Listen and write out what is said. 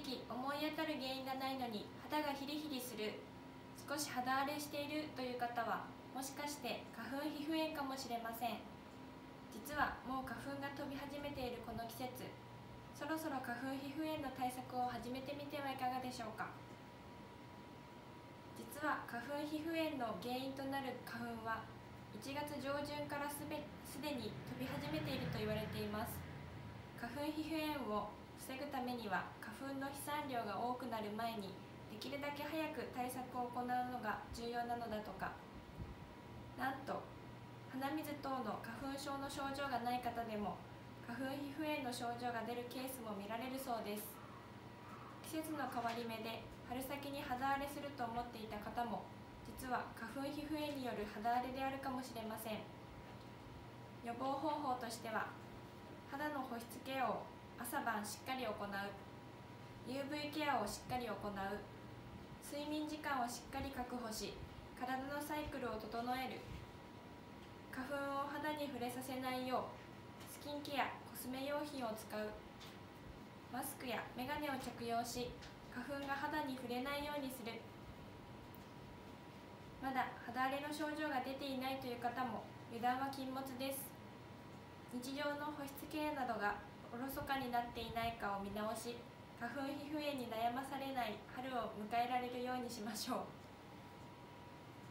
直思い当たる原因がないのに肌がヒリヒリする少し肌荒れしているという方はもしかして花粉皮膚炎かもしれません。実はもう花粉が飛び始めているこの季節。そろそろ花粉皮膚炎の対策を始めてみてはいかがでしょうか。実は花粉皮膚炎の原因となる花粉は1月上旬からすでに飛び始めていると言われています。花粉皮膚炎を防ぐためには花粉の飛散量が多くなる前にできるだけ早く対策を行うのが重要なのだとか。なんと鼻水等の花粉症の症状がない方でも花粉皮膚炎の症状が出るケースも見られるそうです。季節の変わり目で春先に肌荒れすると思っていた方も実は花粉皮膚炎による肌荒れであるかもしれません。予防方法としては肌の保湿ケアを朝晩しっかり行う。UV ケアをしっかり行う。睡眠時間をしっかり確保し体のサイクルを整える。花粉を肌に触れさせないようスキンケアコスメ用品を使う。マスクやメガネを着用し花粉が肌に触れないようにする。まだ肌荒れの症状が出ていないという方も油断は禁物です。日常の保湿ケアなどがおろそかになっていないかを見直し花粉皮膚炎に悩まされない春を迎えられるようにしましょう。